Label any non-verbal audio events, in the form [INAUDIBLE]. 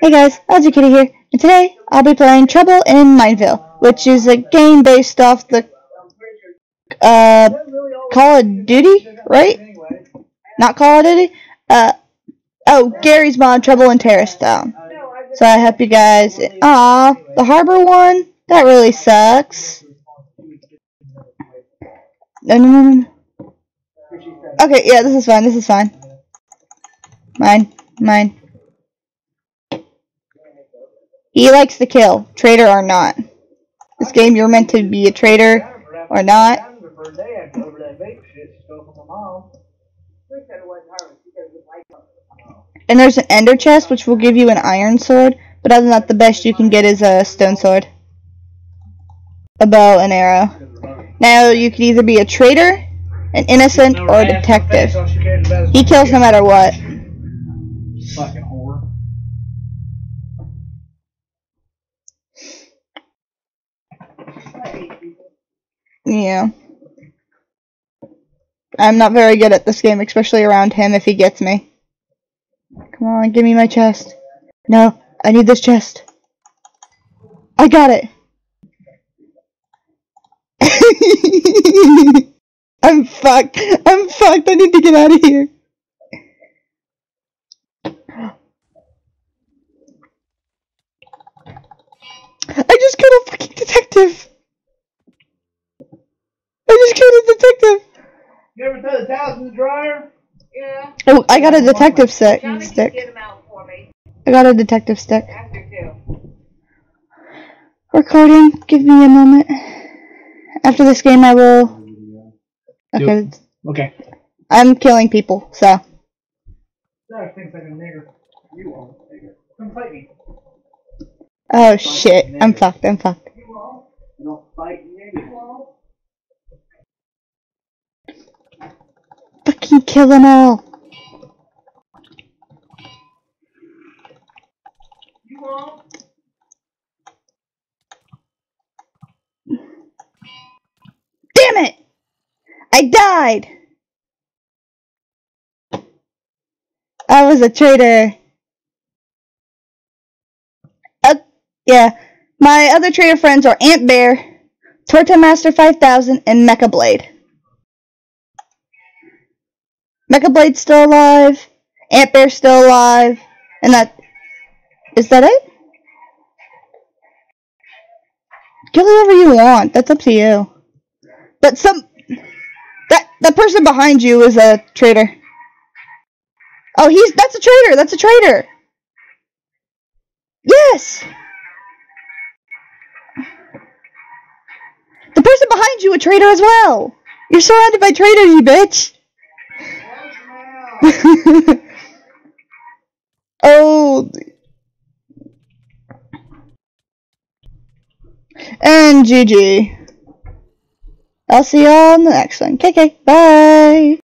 Hey guys, Kitty here, and today I'll be playing Trouble in Mineville, which is a game based off the uh, Call of Duty, right? Not Call of Duty? Uh, oh, Garry's Mod, Trouble in Terrorist Town. So I hope you guys. Ah, the harbor one? That really sucks. No, no, no, no. Okay, yeah, this is fine, this is fine. Mine, mine. He likes to kill, traitor or not. This game, you're meant to be a traitor or not. And there's an ender chest, which will give you an iron sword. But other than that, the best you can get is a stone sword. A bow and arrow. Now, you could either be a traitor, an innocent, or a detective. He kills no matter what. Yeah. I'm not very good at this game, especially around him if he gets me. Come on, give me my chest. No, I need this chest. I got it! [LAUGHS] I'm fucked. I'm fucked. I need to get out of here. [GASPS] I just killed a fucking detective. I just killed a detective. You ever throw the towels in the dryer? Yeah. Oh, I got a detective stick. stick. Get them out for me. I got a detective stick. After two. Recording. Give me a moment. After this game, I will. Okay. Okay. I'm killing people, so. Like a nigger. You won't. Come fight me. Oh shit. I'm fucked. I'm fucked. Kill them all. Damn it! I died! I was a traitor. Uh, yeah. My other traitor friends are Ant Bear, Torta Master 5000, and Mecha Blade. Mecha Blade's still alive. Ant Bear's still alive. And that... Is that it? Kill whoever you want. That's up to you. But some... That, that person behind you is a traitor. Oh, he's... That's a traitor! That's a traitor! Yes! The person behind you a traitor as well! You're surrounded by traitors, you bitch! [LAUGHS] oh. And GG. I'll see y'all in the next one. KK, bye!